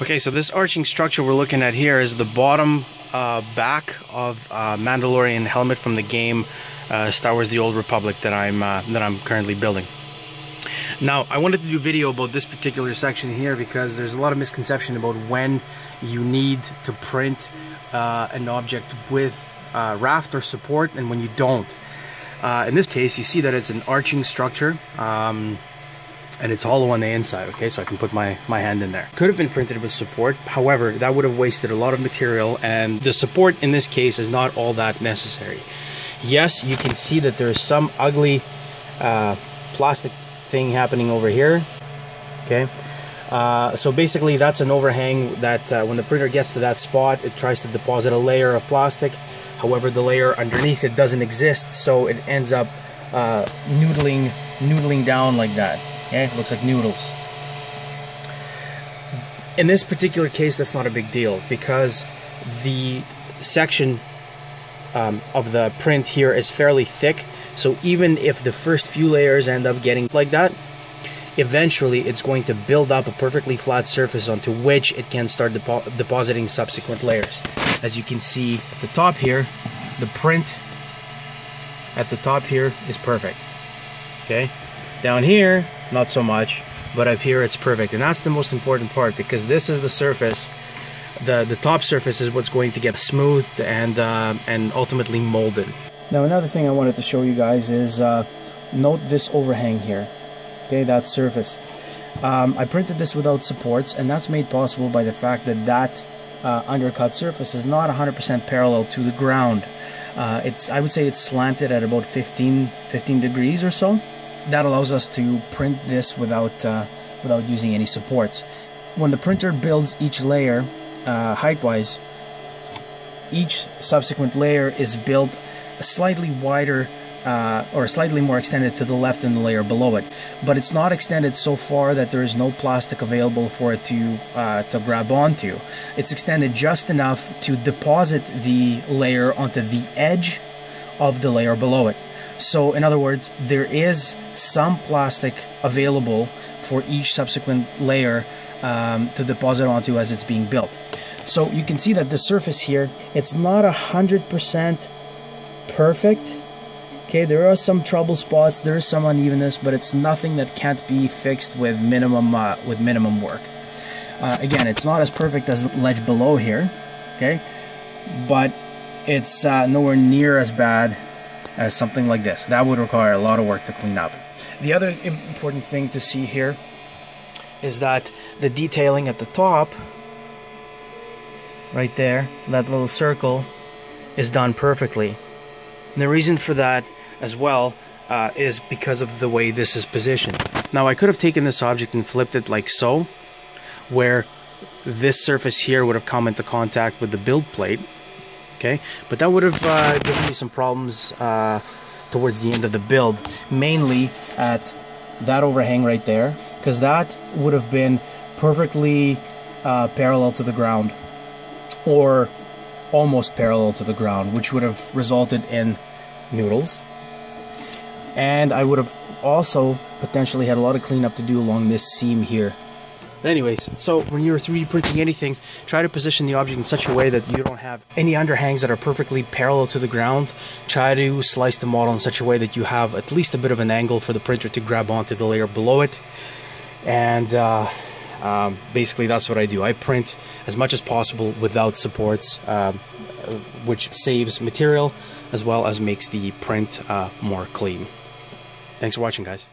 Okay, so this arching structure we're looking at here is the bottom uh, back of uh, Mandalorian helmet from the game uh, Star Wars: The Old Republic that I'm uh, that I'm currently building. Now, I wanted to do a video about this particular section here because there's a lot of misconception about when you need to print uh, an object with uh, raft or support and when you don't. in this case, you see that it's an arching structure. Um, and it's hollow on the inside okay? So I can put my my hand in there. Could have been printed with support. However that would have wasted a lot of material and the support in this case is not all that necessary. Yes you can see that there's some ugly uh, plastic thing happening over here okay? Uh, so basically that's an overhang that uh, when the printer gets to that spot it tries to deposit a layer of plastic. However the layer underneath it doesn't exist so it ends up uh, noodling noodling down like that yeah, looks like noodles. In this particular case, that's not a big deal because the section um, of the print here is fairly thick. So even if the first few layers end up getting like that, eventually it's going to build up a perfectly flat surface onto which it can start depo depositing subsequent layers. As you can see at the top here, the print at the top here is perfect. Okay, down here not so much, but up here it's perfect. And that's the most important part because this is the surface. The, the top surface is what's going to get smoothed and, uh, and ultimately molded. Now another thing I wanted to show you guys is uh, note this overhang here. Okay, that surface. Um, I printed this without supports and that's made possible by the fact that that uh, undercut surface is not 100% parallel to the ground. Uh, it's I would say it's slanted at about 15, 15 degrees or so that allows us to print this without uh, without using any supports. When the printer builds each layer uh, height-wise, each subsequent layer is built slightly wider uh, or slightly more extended to the left than the layer below it. But it's not extended so far that there is no plastic available for it to uh, to grab onto. It's extended just enough to deposit the layer onto the edge of the layer below it. So, in other words, there is some plastic available for each subsequent layer um, to deposit onto as it's being built. So you can see that the surface here, it's not a hundred percent perfect. Okay, there are some trouble spots, there is some unevenness, but it's nothing that can't be fixed with minimum uh, with minimum work. Uh, again, it's not as perfect as the ledge below here, okay, but it's uh, nowhere near as bad as something like this. That would require a lot of work to clean up. The other important thing to see here is that the detailing at the top, right there, that little circle, is done perfectly. And the reason for that as well uh, is because of the way this is positioned. Now I could have taken this object and flipped it like so, where this surface here would have come into contact with the build plate, okay? But that would have uh, given me some problems uh, towards the end of the build mainly at that overhang right there because that would have been perfectly uh, parallel to the ground or almost parallel to the ground which would have resulted in noodles. And I would have also potentially had a lot of cleanup to do along this seam here but anyways, so when you're 3D printing anything, try to position the object in such a way that you don't have any underhangs that are perfectly parallel to the ground. Try to slice the model in such a way that you have at least a bit of an angle for the printer to grab onto the layer below it. And uh, um, basically that's what I do. I print as much as possible without supports, uh, which saves material as well as makes the print uh, more clean. Thanks for watching, guys.